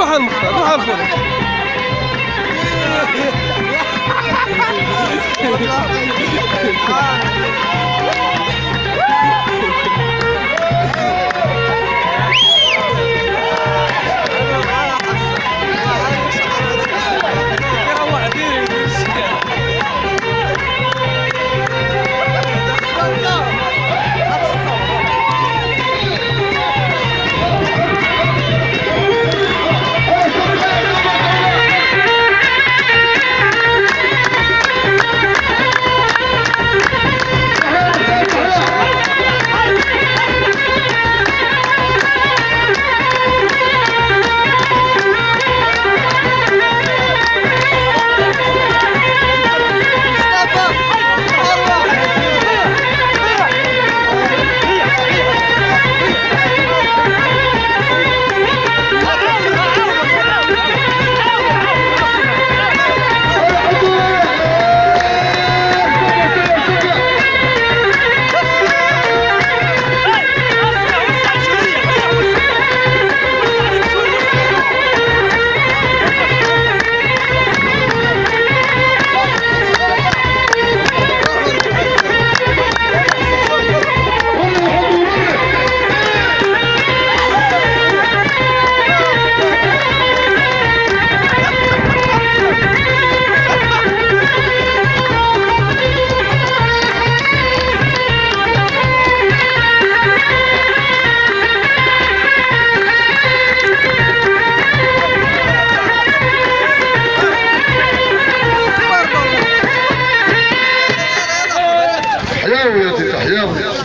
روح على على الفرن Valeu.